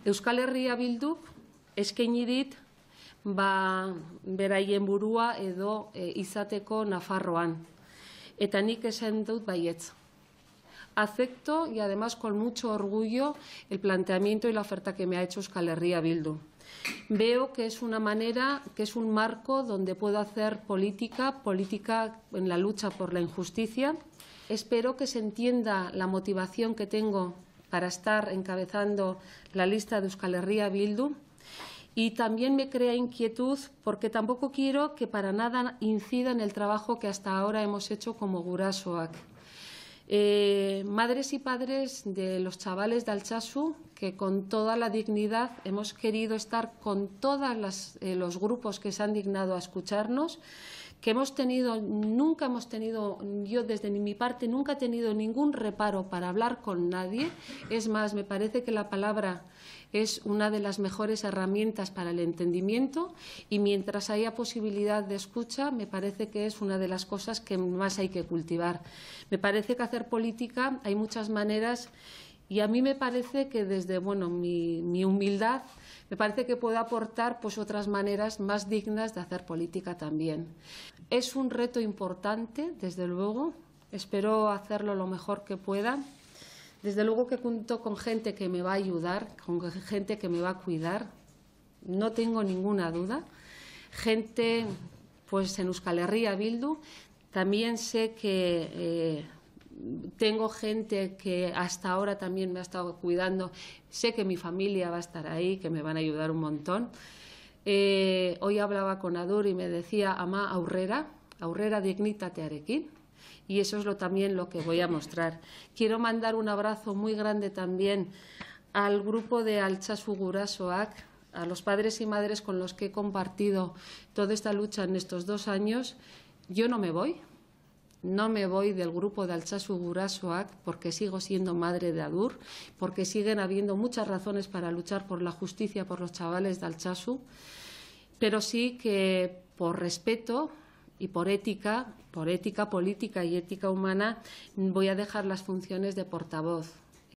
Euskal Herria Bilduk eskaini dit ba, beraien burua edo e, izateko Nafarroan. Eta nik esan dut baietz. Acepto y además con mucho orgullo el planteamiento y la oferta que me ha hecho Euskal Herria Bildu. Veo que es una manera, que es un marco donde puedo hacer política, política en la lucha por la injusticia. Espero que se entienda la motivación que tengo para estar encabezando la lista de Euskal Herria Bildu. Y también me crea inquietud porque tampoco quiero que para nada incida en el trabajo que hasta ahora hemos hecho como Gurasoak. Eh, madres y padres de los chavales de Alchazu, que con toda la dignidad hemos querido estar con todos eh, los grupos que se han dignado a escucharnos, que hemos tenido, nunca hemos tenido, yo desde mi parte nunca he tenido ningún reparo para hablar con nadie. Es más, me parece que la palabra es una de las mejores herramientas para el entendimiento y mientras haya posibilidad de escucha, me parece que es una de las cosas que más hay que cultivar. Me parece que hacer política hay muchas maneras y a mí me parece que desde bueno, mi, mi humildad me parece que puedo aportar pues otras maneras más dignas de hacer política también. Es un reto importante, desde luego. Espero hacerlo lo mejor que pueda. Desde luego que cuento con gente que me va a ayudar, con gente que me va a cuidar, no tengo ninguna duda. Gente, pues en Euskal Herria Bildu, también sé que eh, tengo gente que hasta ahora también me ha estado cuidando, sé que mi familia va a estar ahí, que me van a ayudar un montón. Eh, hoy hablaba con Adur y me decía, ama aurrera, aurrera arequín y eso es lo, también lo que voy a mostrar. Quiero mandar un abrazo muy grande también al grupo de Alchasugurasoac, a los padres y madres con los que he compartido toda esta lucha en estos dos años. Yo no me voy, no me voy del grupo de Alchasugurasoac porque sigo siendo madre de Adur, porque siguen habiendo muchas razones para luchar por la justicia por los chavales de Alchasu, pero sí que por respeto y por ética, por ética política y ética humana, voy a dejar las funciones de portavoz.